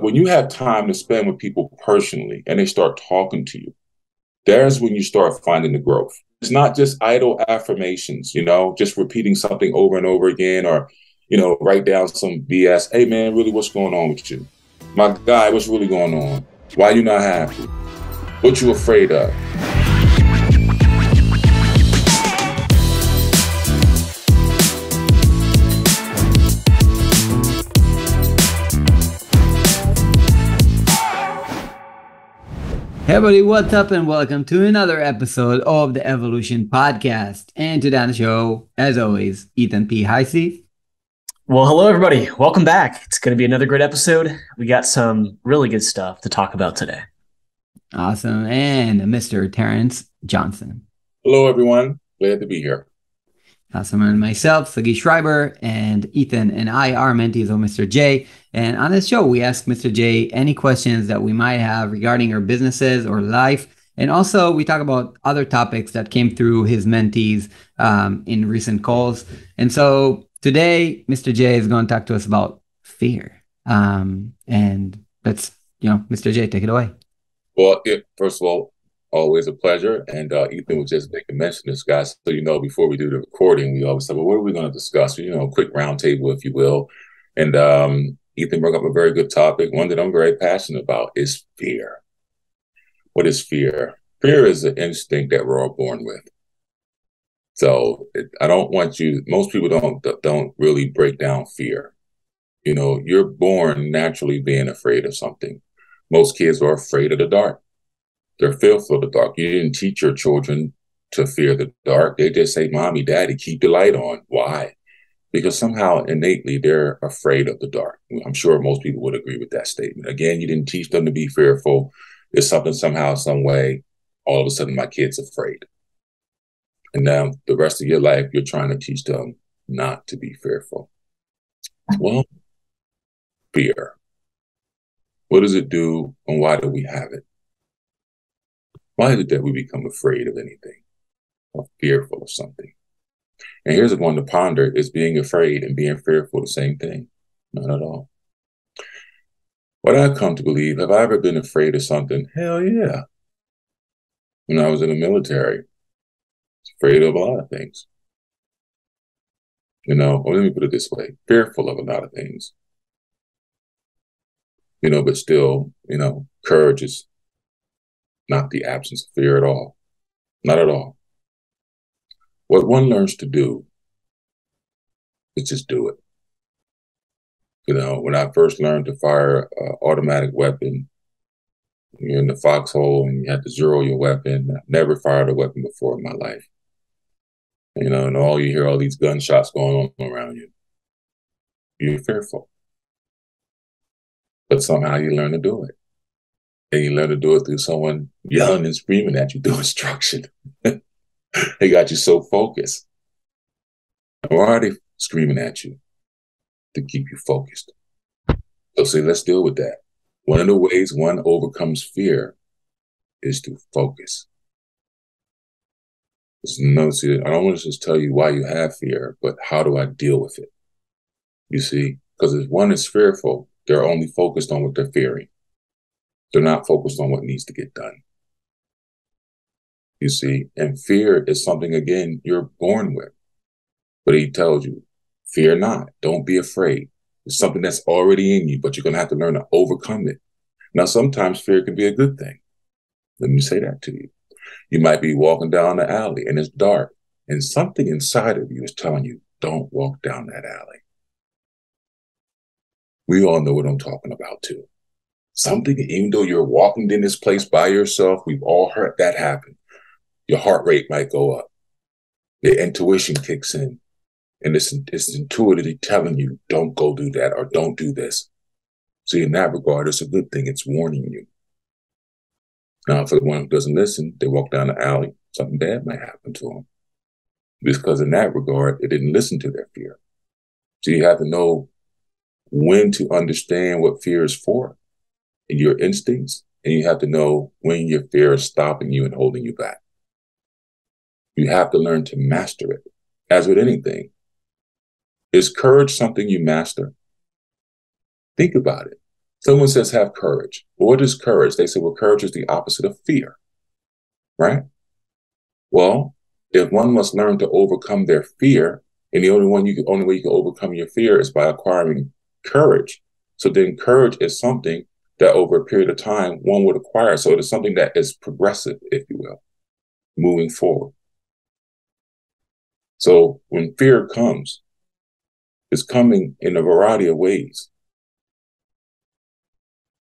when you have time to spend with people personally and they start talking to you, there's when you start finding the growth. It's not just idle affirmations, you know, just repeating something over and over again or, you know, write down some BS. Hey, man, really, what's going on with you? My guy, what's really going on? Why you not happy? What you afraid of? Hey everybody, what's up and welcome to another episode of the Evolution Podcast. And today on the show, as always, Ethan P. Heisey. Well, hello everybody. Welcome back. It's going to be another great episode. We got some really good stuff to talk about today. Awesome. And Mr. Terrance Johnson. Hello everyone. Glad to be here. Awesome. And myself, Sagi Schreiber, and Ethan and I are mentees of Mr. J. And on this show, we ask Mr. J any questions that we might have regarding our businesses or life. And also, we talk about other topics that came through his mentees um, in recent calls. And so today, Mr. J is going to talk to us about fear. Um, and let's, you know, Mr. J, take it away. Well, first of all, always a pleasure. And uh, Ethan was just making mention this, guys. So, you know, before we do the recording, we always say, well, what are we going to discuss? You know, a quick roundtable, if you will. And um, Ethan brought up a very good topic. One that I'm very passionate about is fear. What is fear? Fear is an instinct that we're all born with. So it, I don't want you. Most people don't don't really break down fear. You know, you're born naturally being afraid of something. Most kids are afraid of the dark. They're fearful of the dark. You didn't teach your children to fear the dark. They just say, "Mommy, Daddy, keep the light on." Why? because somehow innately they're afraid of the dark. I'm sure most people would agree with that statement. Again, you didn't teach them to be fearful. It's something somehow, some way, all of a sudden my kid's afraid. And now the rest of your life, you're trying to teach them not to be fearful. Well, fear. What does it do and why do we have it? Why is it that we become afraid of anything or fearful of something? And here's one to ponder is being afraid and being fearful the same thing? Not at all. What I've come to believe, have I ever been afraid of something? Hell yeah. When I was in the military, afraid of a lot of things. You know, or let me put it this way fearful of a lot of things. You know, but still, you know, courage is not the absence of fear at all. Not at all. What one learns to do is just do it. You know, when I first learned to fire an automatic weapon, you're in the foxhole and you have to zero your weapon. I've never fired a weapon before in my life. You know, and all you hear all these gunshots going on around you. You're fearful. But somehow you learn to do it. And you learn to do it through someone yelling and screaming at you through instruction. they got you so focused. Why are they screaming at you? To keep you focused. So say, let's deal with that. One of the ways one overcomes fear is to focus. There's no, see, I don't want to just tell you why you have fear, but how do I deal with it? You see, because if one is fearful, they're only focused on what they're fearing. They're not focused on what needs to get done you see. And fear is something, again, you're born with. But he tells you, fear not, don't be afraid. It's something that's already in you, but you're going to have to learn to overcome it. Now, sometimes fear can be a good thing. Let me say that to you. You might be walking down the alley and it's dark, and something inside of you is telling you, don't walk down that alley. We all know what I'm talking about, too. Something, even though you're walking in this place by yourself, we've all heard that happen your heart rate might go up. Your intuition kicks in. And it's, it's intuitively telling you, don't go do that or don't do this. See, in that regard, it's a good thing. It's warning you. Now, for the one who doesn't listen, they walk down the alley, something bad might happen to them. Because in that regard, they didn't listen to their fear. So you have to know when to understand what fear is for and your instincts. And you have to know when your fear is stopping you and holding you back. You have to learn to master it. As with anything, is courage something you master? Think about it. Someone says have courage. Well, what is courage? They say, well, courage is the opposite of fear, right? Well, if one must learn to overcome their fear, and the only one you can, only way you can overcome your fear is by acquiring courage. So then courage is something that over a period of time one would acquire. So it is something that is progressive, if you will, moving forward. So when fear comes, it's coming in a variety of ways.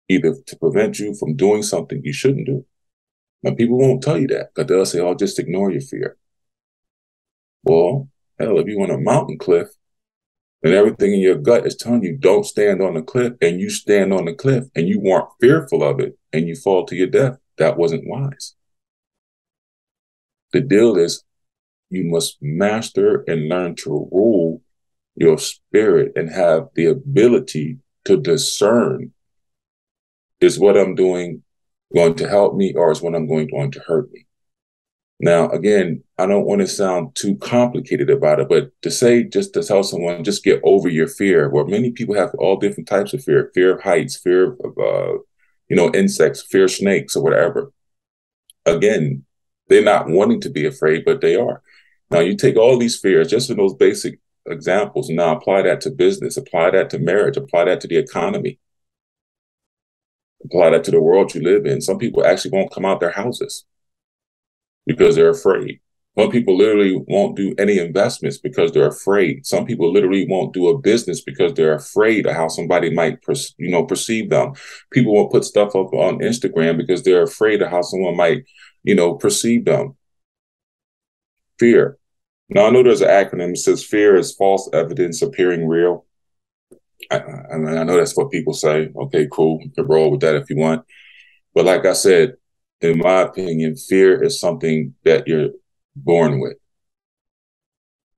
Either to prevent you from doing something you shouldn't do. Now people won't tell you that because they'll say, oh, just ignore your fear. Well, hell, if you want a mountain cliff and everything in your gut is telling you don't stand on the cliff and you stand on the cliff and you weren't fearful of it and you fall to your death, that wasn't wise. The deal is you must master and learn to rule your spirit and have the ability to discern is what I'm doing going to help me or is what I'm going, going to hurt me? Now, again, I don't want to sound too complicated about it, but to say, just to tell someone, just get over your fear, where many people have all different types of fear fear of heights, fear of, uh, you know, insects, fear of snakes, or whatever. Again, they're not wanting to be afraid, but they are. Now, you take all these fears, just in those basic examples, and now apply that to business, apply that to marriage, apply that to the economy, apply that to the world you live in. Some people actually won't come out their houses because they're afraid. Some people literally won't do any investments because they're afraid. Some people literally won't do a business because they're afraid of how somebody might, you know, perceive them. People won't put stuff up on Instagram because they're afraid of how someone might, you know, perceive them. Fear. Now I know there's an acronym that says fear is false evidence appearing real. I, I, mean, I know that's what people say. Okay, cool. You can roll with that if you want. But like I said, in my opinion, fear is something that you're born with.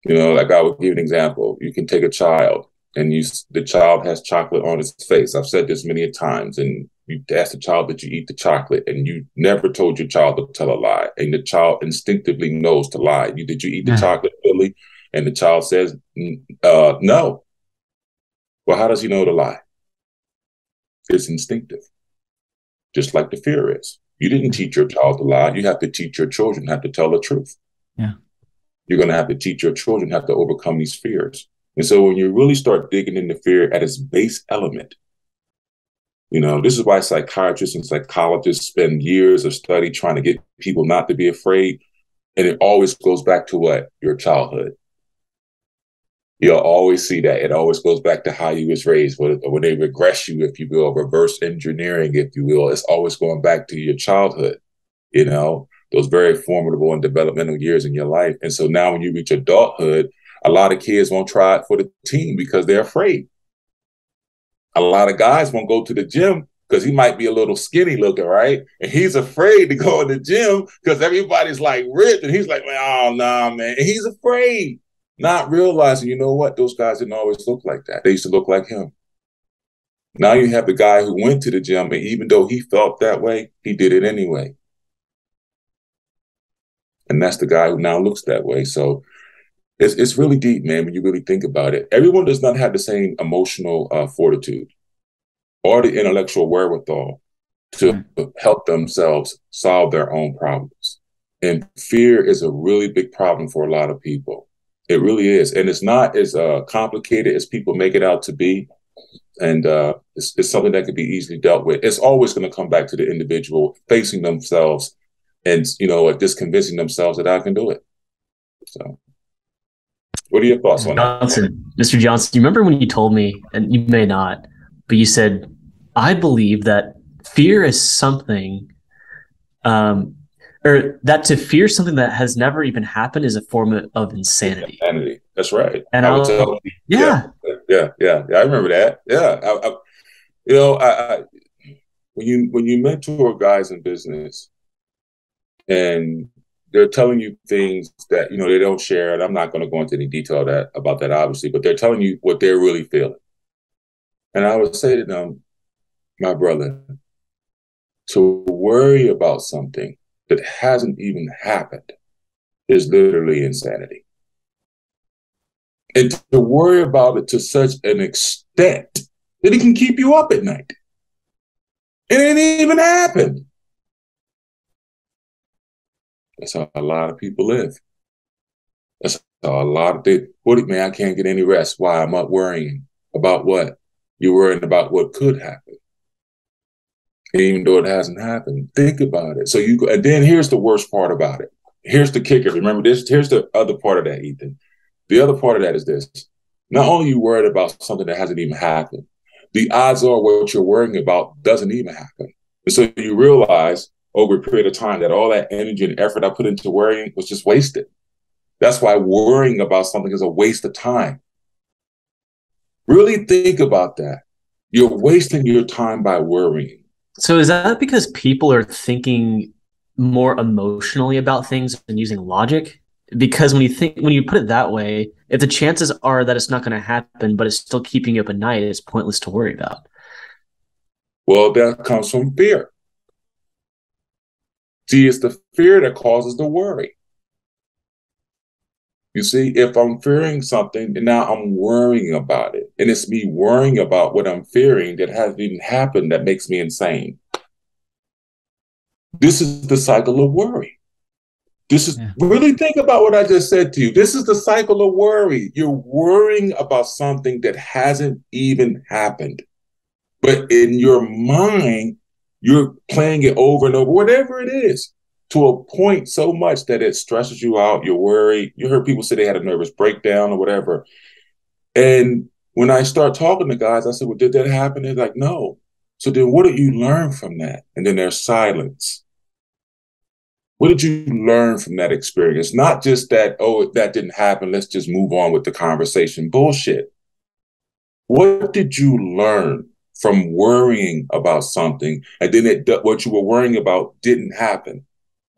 You know, like I would give an example. You can take a child and you the child has chocolate on its face. I've said this many times, and you ask the child that you eat the chocolate, and you never told your child to tell a lie, and the child instinctively knows to lie. You did you eat the yeah. chocolate, Billy? And the child says, uh, "No." Well, how does he know to lie? It's instinctive, just like the fear is. You didn't teach your child to lie. You have to teach your children how to tell the truth. Yeah. You're going to have to teach your children how to overcome these fears. And so when you really start digging into fear at its base element, you know, this is why psychiatrists and psychologists spend years of study trying to get people not to be afraid. And it always goes back to what? Your childhood. You'll always see that. It always goes back to how you was raised. When, they regress you, if you will, reverse engineering, if you will, it's always going back to your childhood, you know, those very formidable and developmental years in your life. And so now when you reach adulthood, a lot of kids won't try it for the team because they're afraid. A lot of guys won't go to the gym because he might be a little skinny looking, right? And he's afraid to go in the gym because everybody's like ripped, and he's like, oh no, nah, man. And he's afraid not realizing, you know what, those guys didn't always look like that. They used to look like him. Now you have the guy who went to the gym, and even though he felt that way, he did it anyway. And that's the guy who now looks that way. So it's it's really deep, man, when you really think about it. Everyone does not have the same emotional uh, fortitude or the intellectual wherewithal to mm-hmm. help themselves solve their own problems. And fear is a really big problem for a lot of people. It really is, and it's not as uh, complicated as people make it out to be. And uh, it's, it's something that can be easily dealt with. It's always going to come back to the individual facing themselves, and you know, just convincing themselves that I can do it. So, what are your thoughts on Johnson, that? Mr. Johnson? You remember when you told me, and you may not, but you said, "I believe that fear is something um, or that to fear something that has never even happened is a form of, of insanity. Insanity. That's right. And I would tell, yeah. yeah, yeah, yeah, I remember that. Yeah, I, I, you know, I, when you when you mentor guys in business, and they're telling you things that you know they don't share, and I'm not going to go into any detail that about that, obviously, but they're telling you what they're really feeling. And I would say to them, my brother, to worry about something that hasn't even happened is literally insanity. And to worry about it to such an extent that it can keep you up at night. It didn't even happen. That's how a lot of people live. That's how a lot of people, what man, I can't get any rest. Why? I'm up worrying. About what? You're worrying about what could happen. Even though it hasn't happened. Think about it. So you and then here's the worst part about it. Here's the kicker. Remember this, here's the other part of that, Ethan. The other part of that is this. Not only are you worried about something that hasn't even happened, the odds are what you're worrying about doesn't even happen. And so you realize over a period of time that all that energy and effort I put into worrying was just wasted. That's why worrying about something is a waste of time. Really think about that. You're wasting your time by worrying. So is that because people are thinking more emotionally about things and using logic? Because when you think when you put it that way, if the chances are that it's not going to happen, but it's still keeping you up at night, it's pointless to worry about. Well, that comes from fear. See, it's the fear that causes the worry. You see, if I'm fearing something, and now I'm worrying about it, and it's me worrying about what I'm fearing that hasn't even happened that makes me insane. This is the cycle of worry. This is yeah. really think about what I just said to you. This is the cycle of worry. You're worrying about something that hasn't even happened. But in your mind, you're playing it over and over, whatever it is, to a point so much that it stresses you out. You're worried. You heard people say they had a nervous breakdown or whatever. And when I start talking to guys, I said, Well, did that happen? They're like, No. So then what did you learn from that? And then there's silence. What did you learn from that experience? Not just that, oh, that didn't happen. Let's just move on with the conversation. Bullshit. What did you learn from worrying about something and then it, what you were worrying about didn't happen?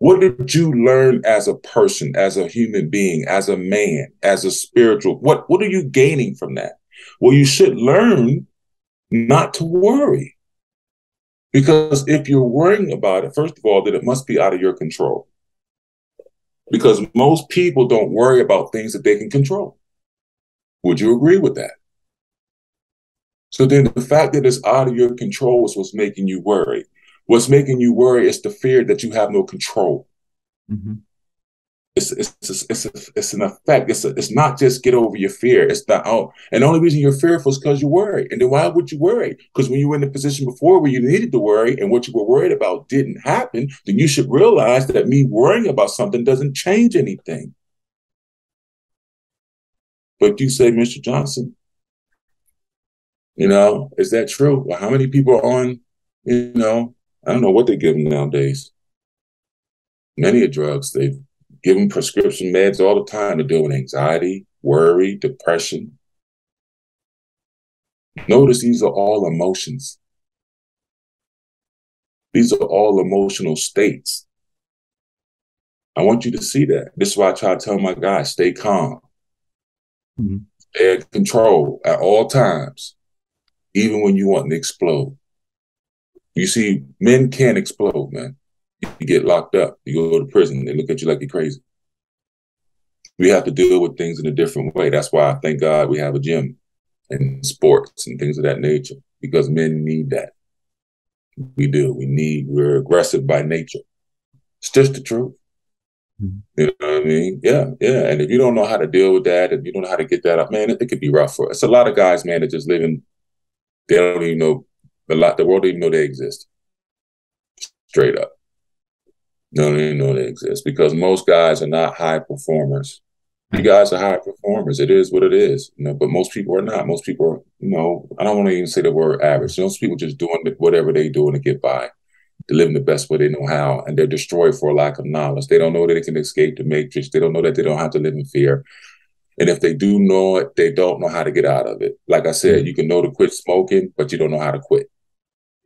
What did you learn as a person, as a human being, as a man, as a spiritual? What, what are you gaining from that? Well, you should learn not to worry. Because if you're worrying about it, first of all, then it must be out of your control. Because most people don't worry about things that they can control. Would you agree with that? So then the fact that it's out of your control is what's making you worry. What's making you worry is the fear that you have no control. Mm-hmm it's it's it's it's, it's an effect. It's a, it's not just get over your fear. It's not oh, and the only reason you're fearful is because you worry. And then why would you worry? Because when you were in the position before where you needed to worry and what you were worried about didn't happen, then you should realize that me worrying about something doesn't change anything. But you say, Mr. Johnson, you know, is that true? Well, how many people are on, you know, I don't know what they give them nowadays. Many of drugs they've give them prescription meds all the time to deal with anxiety, worry, depression. Notice these are all emotions. These are all emotional states. I want you to see that. This is why I try to tell my guys stay calm, mm-hmm. stay in control at all times, even when you want to explode. You see, men can't explode, man you get locked up, you go to prison, they look at you like you're crazy. We have to deal with things in a different way. That's why I thank God we have a gym and sports and things of that nature because men need that. We do. We need, we're aggressive by nature. It's just the truth. Mm-hmm. You know what I mean? Yeah, yeah. And if you don't know how to deal with that, if you don't know how to get that up, man, it, it could be rough for us. A lot of guys, man, that just living, they don't even know a lot. The world don't even know they exist. Straight up don't even know they exist because most guys are not high performers. You guys are high performers. It is what it is, you know. But most people are not. Most people are, you know. I don't want to even say the word average. Most people just doing whatever they doing to get by, to live in the best way they know how, and they're destroyed for a lack of knowledge. They don't know that they can escape the matrix. They don't know that they don't have to live in fear. And if they do know it, they don't know how to get out of it. Like I said, hmm. you can know to quit smoking, but you don't know how to quit.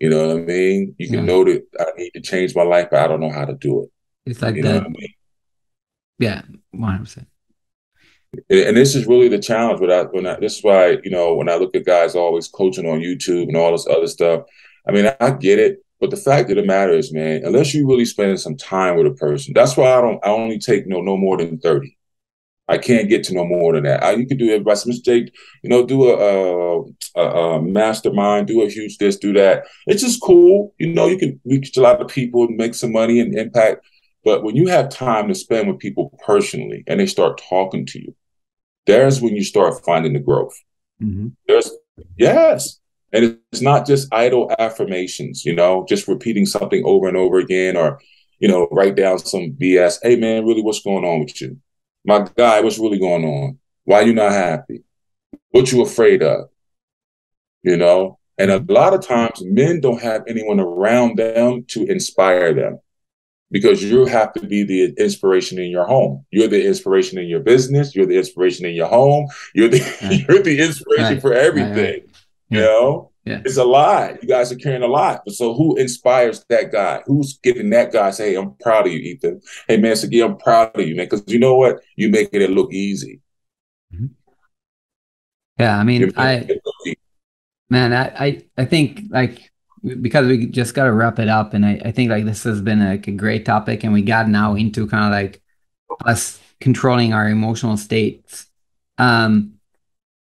You know what I mean? You can yeah. know that I need to change my life, but I don't know how to do it. It's like you that. I mean? Yeah, one hundred percent. And this is really the challenge. When I, when I, this is why you know when I look at guys always coaching on YouTube and all this other stuff. I mean, I get it, but the fact of the matter is, man, unless you really spend some time with a person, that's why I don't. I only take no no more than thirty. I can't get to no more than that. I, you can do everybody. Mr. J, you know, do a, a, a, a, mastermind, do a huge this, do that. It's just cool. You know, you can reach a lot of people and make some money and impact. But when you have time to spend with people personally and they start talking to you, there's when you start finding the growth. Mm-hmm. There's yes. And it's not just idle affirmations, you know, just repeating something over and over again or, you know, write down some BS. Hey man, really what's going on with you? My guy, what's really going on? Why you not happy? What you afraid of? You know? And a lot of times men don't have anyone around them to inspire them because you have to be the inspiration in your home. You're the inspiration in your business. You're the inspiration in your home. You're the right. you're the inspiration right. for everything. Right. You know, yeah. it's a lot. You guys are carrying a lot. But so who inspires that guy? Who's giving that guy say, "Hey, I'm proud of you, Ethan. Hey, man, Sagi, I'm proud of you, man." Because you know what? You making it look easy. Mm-hmm. Yeah, I mean, I man, I, I I think like because we just got to wrap it up and I, I think like this has been like a great topic and we got now into kind of like us controlling our emotional states um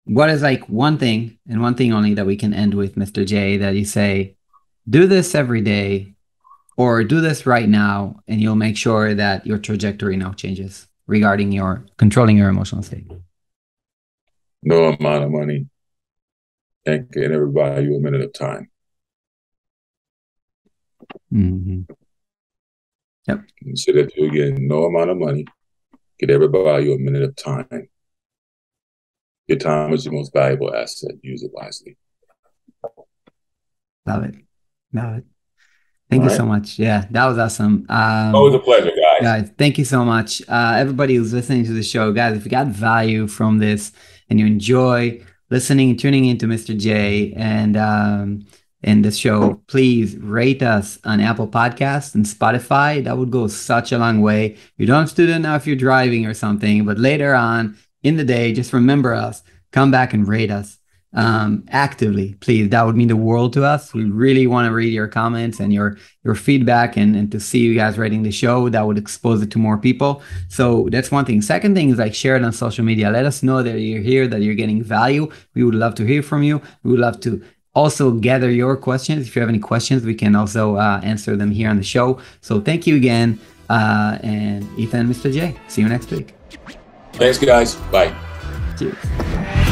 what is like one thing and one thing only that we can end with mr j that you say do this every day or do this right now and you'll make sure that your trajectory now changes regarding your controlling your emotional state no amount of money can ever buy you a minute of time Mm-hmm. Yep. Say that to you again. No amount of money could ever buy you a minute of time. Your time is your most valuable asset. Use it wisely. Love it. Love it. Thank All you right. so much. Yeah, that was awesome. Um, Always a pleasure, guys. Guys, thank you so much. Uh, everybody who's listening to the show, guys, if you got value from this and you enjoy listening, and tuning into Mr. J, and um, in the show, please rate us on Apple Podcasts and Spotify. That would go such a long way. You don't have to do it now if you're driving or something, but later on in the day, just remember us. Come back and rate us um, actively, please. That would mean the world to us. We really want to read your comments and your your feedback and, and to see you guys rating the show. That would expose it to more people. So that's one thing. Second thing is like share it on social media. Let us know that you're here, that you're getting value. We would love to hear from you. We would love to also gather your questions. If you have any questions, we can also uh, answer them here on the show. So thank you again. Uh, and Ethan, Mr. J, see you next week. Thanks, guys. Bye. Cheers.